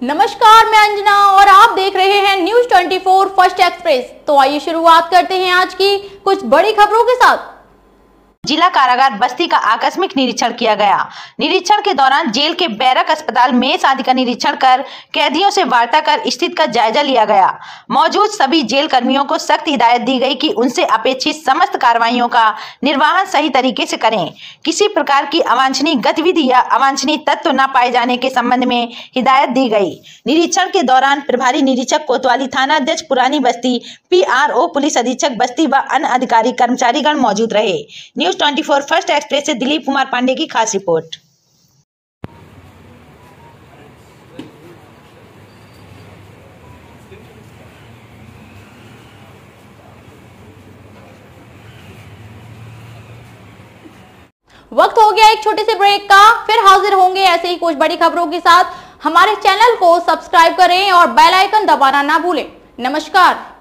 नमस्कार, मैं अंजना और आप देख रहे हैं न्यूज़ 24 फ़र्स्ट एक्सप्रेस तो आइए शुरुआत करते हैं आज की कुछ बड़ी खबरों के साथ। जिला कारागार बस्ती का आकस्मिक निरीक्षण किया गया। निरीक्षण के दौरान जेल के बैरक अस्पताल में आदि का निरीक्षण कर, कैदियों से वार्ता कर स्थिति का जायजा लिया गया। मौजूद सभी जेल कर्मियों को सख्त हिदायत दी गई कि उनसे अपेक्षित समस्त कार्रवाइयों का निर्वाहन सही तरीके से करें। किसी प्रकार की अवांछनीय गतिविधि या अवांछनीय तत्व न पाए जाने के संबंध में हिदायत दी गई। निरीक्षण के दौरान प्रभारी निरीक्षक कोतवाली थाना अध्यक्ष पुरानी बस्ती, पीआरओ, पुलिस अधीक्षक बस्ती व अन्य अधिकारी कर्मचारीगण मौजूद रहे। न्यूज़ 24 फ़र्स्ट एक्सप्रेस से दिलीप कुमार पांडे की खास रिपोर्ट। वक्त हो गया एक छोटे से ब्रेक का, फिर हाजिर होंगे ऐसे ही कुछ बड़ी खबरों के साथ। हमारे चैनल को सब्सक्राइब करें और बेल आइकन दबाना ना भूलें। नमस्कार।